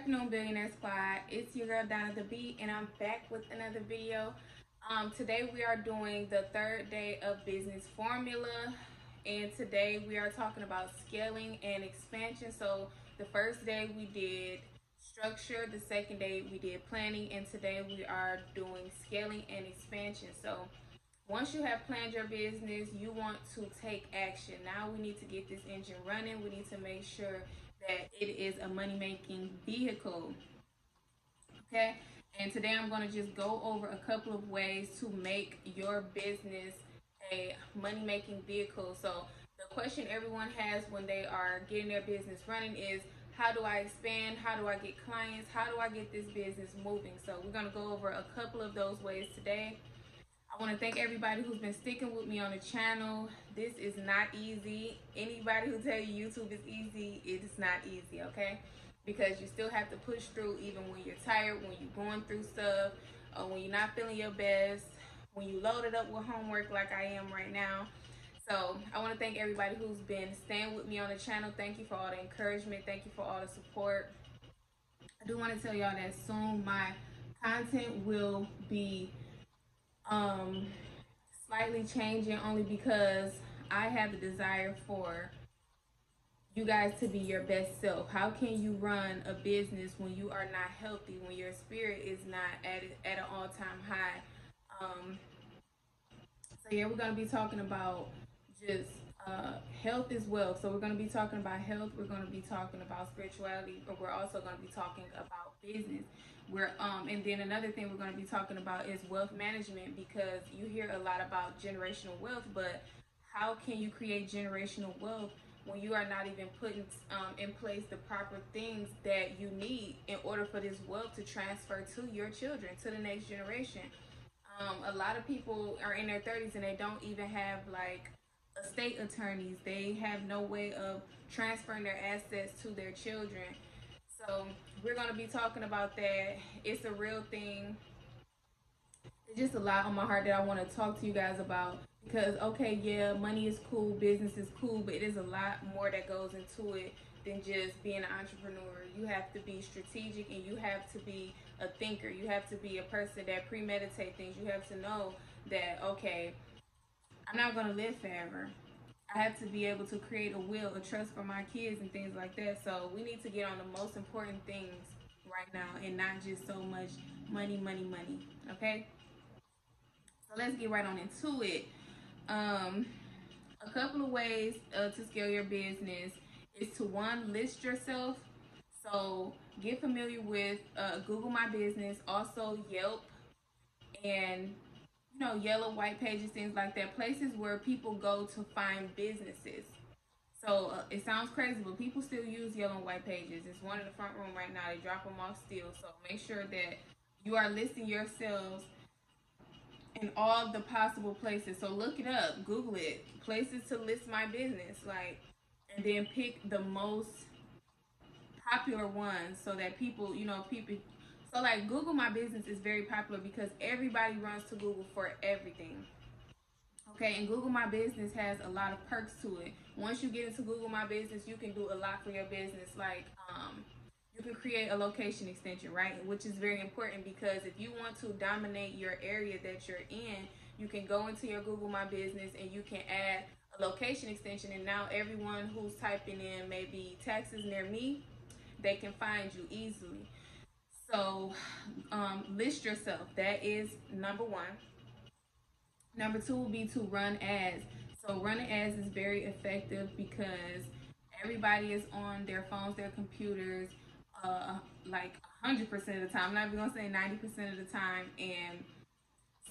afternoon, Billionaire Squad. It's your girl Donna the Beat, and I'm back with another video. Um, today we are doing the third day of business formula, and today we are talking about scaling and expansion. So the first day we did structure, the second day we did planning, and today we are doing scaling and expansion. So once you have planned your business, you want to take action. Now we need to get this engine running. We need to make sure that it is a money making vehicle. Okay, and today I'm going to just go over a couple of ways to make your business a money making vehicle. So, the question everyone has when they are getting their business running is how do I expand? How do I get clients? How do I get this business moving? So, we're going to go over a couple of those ways today. I want to thank everybody who's been sticking with me on the channel. This is not easy. Anybody who tell you YouTube is easy, it is not easy, okay? Because you still have to push through even when you're tired, when you're going through stuff, or when you're not feeling your best, when you loaded up with homework like I am right now. So I want to thank everybody who's been staying with me on the channel. Thank you for all the encouragement. Thank you for all the support. I do want to tell y'all that soon my content will be um, slightly changing only because I have the desire for you guys to be your best self. How can you run a business when you are not healthy, when your spirit is not at at an all time high? Um, so yeah, we're gonna be talking about just uh, health as well. So we're gonna be talking about health. We're gonna be talking about spirituality, but we're also gonna be talking about business. We're um and then another thing we're going to be talking about is wealth management because you hear a lot about generational wealth, but how can you create generational wealth when you are not even putting um, in place the proper things that you need in order for this wealth to transfer to your children, to the next generation? Um, a lot of people are in their 30s and they don't even have like estate attorneys. They have no way of transferring their assets to their children. So we're gonna be talking about that. It's a real thing. It's just a lot on my heart that I want to talk to you guys about because okay, yeah, money is cool, business is cool, but it is a lot more that goes into it than just being an entrepreneur. You have to be strategic and you have to be a thinker. You have to be a person that premeditate things. You have to know that okay, I'm not gonna live forever. I have to be able to create a will, a trust for my kids and things like that. So we need to get on the most important things right now and not just so much money, money, money. Okay? So let's get right on into it. Um, a couple of ways uh, to scale your business is to one, list yourself. So get familiar with uh, Google My Business, also Yelp, and know, yellow, white pages, things like that, places where people go to find businesses. So uh, it sounds crazy, but people still use yellow and white pages. It's one in the front room right now. They drop them off still. So make sure that you are listing yourselves in all the possible places. So look it up, Google it, places to list my business, like, and then pick the most popular ones so that people, you know, people so like Google My Business is very popular because everybody runs to Google for everything. Okay, and Google My Business has a lot of perks to it. Once you get into Google My Business, you can do a lot for your business. Like, um, you can create a location extension, right? Which is very important because if you want to dominate your area that you're in, you can go into your Google My Business and you can add a location extension. And now everyone who's typing in maybe taxes near me, they can find you easily. So um, list yourself. That is number one. Number two will be to run ads. So running ads is very effective because everybody is on their phones, their computers, uh, like 100% of the time. I'm not even gonna say 90% of the time. And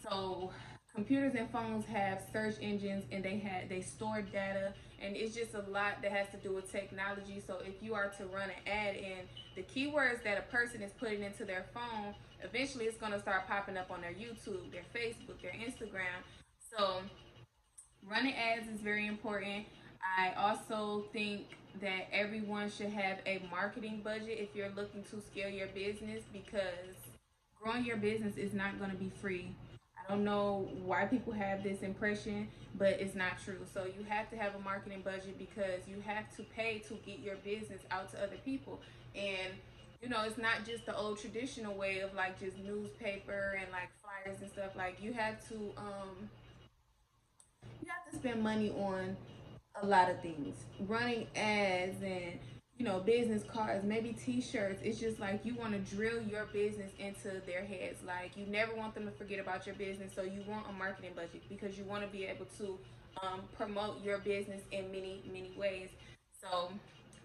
so computers and phones have search engines and they had they store data and it's just a lot that has to do with technology. So if you are to run an ad and the keywords that a person is putting into their phone eventually it's going to start popping up on their youtube their facebook their instagram. So running ads is very important. I also think that everyone should have a marketing budget if you're looking to scale your business because growing your business is not going to be free don't know why people have this impression, but it's not true. So you have to have a marketing budget because you have to pay to get your business out to other people. And you know, it's not just the old traditional way of like just newspaper and like flyers and stuff. Like you have to um you have to spend money on a lot of things. Running ads and you know, business cards, maybe t-shirts. It's just like you want to drill your business into their heads. Like you never want them to forget about your business. So you want a marketing budget because you want to be able to um, promote your business in many, many ways. So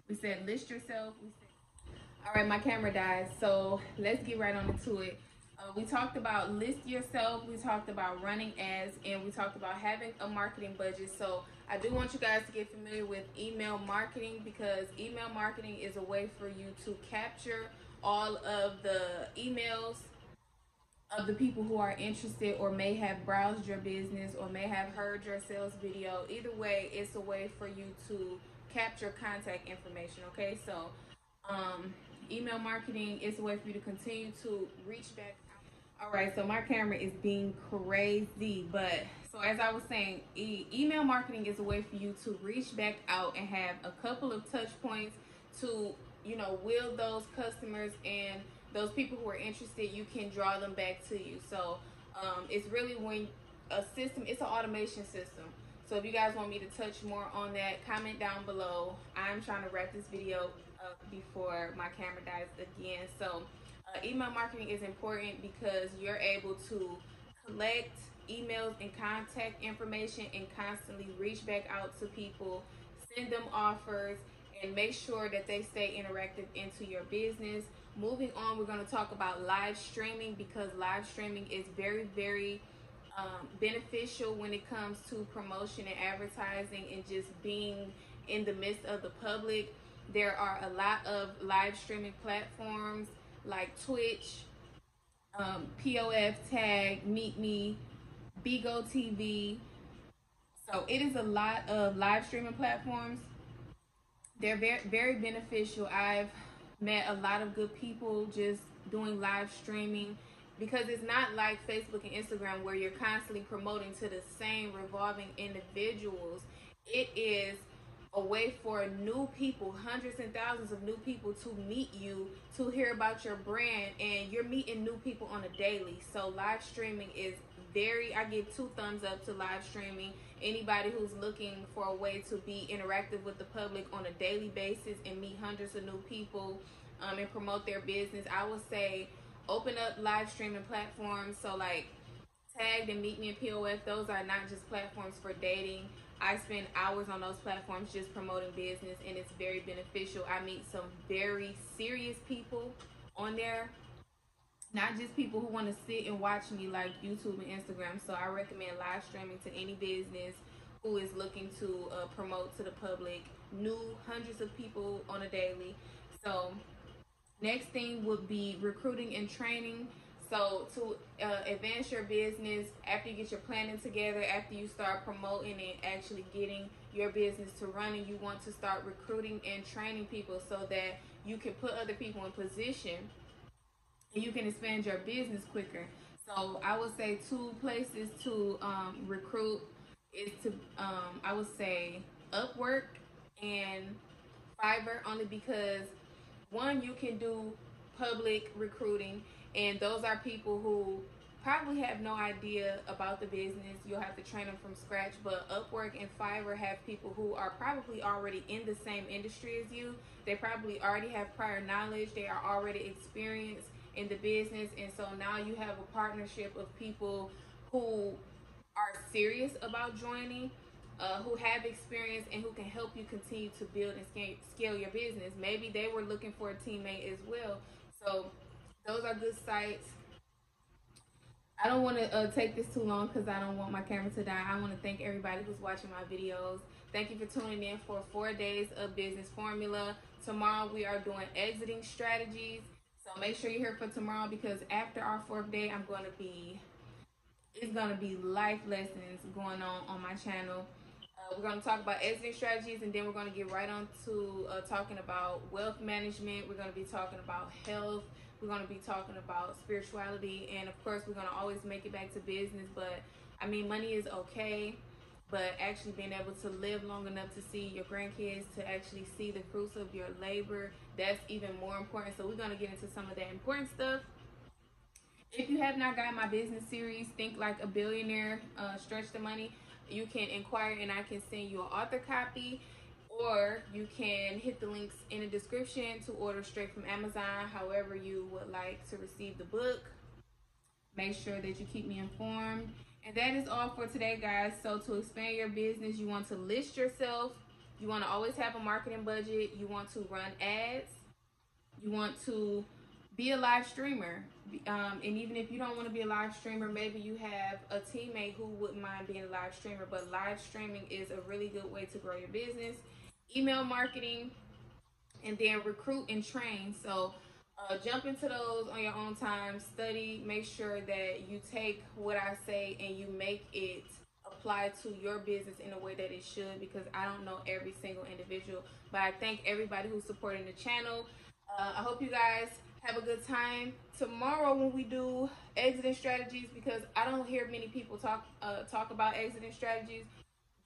we said list yourself. We said, all right, my camera died. So let's get right on into it. Uh, we talked about list yourself. We talked about running ads, and we talked about having a marketing budget. So I do want you guys to get familiar with email marketing because email marketing is a way for you to capture all of the emails of the people who are interested or may have browsed your business or may have heard your sales video. Either way, it's a way for you to capture contact information. Okay, so um, email marketing is a way for you to continue to reach back. All right, so my camera is being crazy, but so as I was saying, e- email marketing is a way for you to reach back out and have a couple of touch points to, you know, will those customers and those people who are interested, you can draw them back to you. So um, it's really when a system, it's an automation system. So if you guys want me to touch more on that, comment down below. I'm trying to wrap this video up before my camera dies again. So uh, email marketing is important because you're able to collect emails and contact information and constantly reach back out to people, send them offers, and make sure that they stay interactive into your business. Moving on, we're going to talk about live streaming because live streaming is very, very um, beneficial when it comes to promotion and advertising and just being in the midst of the public. There are a lot of live streaming platforms like Twitch, um, POF Tag, Meet Me, Bigo TV. So it is a lot of live streaming platforms. They're very, very beneficial. I've met a lot of good people just doing live streaming because it's not like Facebook and Instagram where you're constantly promoting to the same revolving individuals. It is a way for new people, hundreds and thousands of new people to meet you, to hear about your brand, and you're meeting new people on a daily. So live streaming is very I give two thumbs up to live streaming. Anybody who's looking for a way to be interactive with the public on a daily basis and meet hundreds of new people um, and promote their business, I would say open up live streaming platforms. So like Tagged and Meet Me and POF, those are not just platforms for dating. I spend hours on those platforms just promoting business and it's very beneficial. I meet some very serious people on there. Not just people who want to sit and watch me like YouTube and Instagram. So I recommend live streaming to any business who is looking to uh, promote to the public. New hundreds of people on a daily. So Next thing would be recruiting and training. So to uh, advance your business, after you get your planning together, after you start promoting and actually getting your business to running, you want to start recruiting and training people so that you can put other people in position and you can expand your business quicker. So I would say two places to um, recruit is to um, I would say Upwork and Fiverr only because one you can do public recruiting and those are people who probably have no idea about the business. You'll have to train them from scratch. But upwork and fiverr have people who are probably already in the same industry as you. They probably already have prior knowledge. They are already experienced in the business. And so now you have a partnership of people who are serious about joining uh, who have experience and who can help you continue to build and scale, scale your business. Maybe they were looking for a teammate as well. So those are good sites. I don't want to uh, take this too long because I don't want my camera to die. I want to thank everybody who's watching my videos. Thank you for tuning in for four days of business formula. Tomorrow we are doing exiting strategies. So make sure you're here for tomorrow because after our fourth day, I'm going to be, it's going to be life lessons going on on my channel. Uh, we're going to talk about exiting strategies and then we're going to get right on to uh, talking about wealth management. We're going to be talking about health. We're going to be talking about spirituality. And of course, we're going to always make it back to business. But I mean, money is okay. but actually being able to live long enough to see your grandkids, to actually see the fruits of your labor, that's even more important. So we're gonna get into some of that important stuff. If you have not gotten my business series, Think Like a Billionaire, uh, Stretch the Money, you can inquire and I can send you an author copy or you can hit the links in the description to order straight from Amazon, however you would like to receive the book. Make sure that you keep me informed. And that is all for today, guys. So to expand your business, you want to list yourself. You want to always have a marketing budget. You want to run ads. You want to be a live streamer. Um, and even if you don't want to be a live streamer, maybe you have a teammate who wouldn't mind being a live streamer. But live streaming is a really good way to grow your business email marketing, and then recruit and train. So uh, jump into those on your own time. Study. Make sure that you take what I say and you make it apply to your business in a way that it should. Because I don't know every single individual, but I thank everybody who's supporting the channel. Uh, I hope you guys have a good time tomorrow when we do exiting strategies because I don't hear many people talk uh, talk about exiting strategies,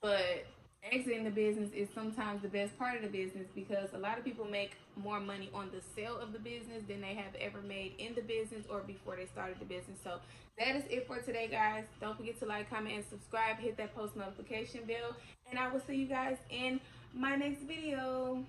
but exiting the business is sometimes the best part of the business because a lot of people make more money on the sale of the business than they have ever made in the business or before they started the business. So that is it for today, guys. Don't forget to like, comment, and subscribe. Hit that post notification bell. And I will see you guys in my next video.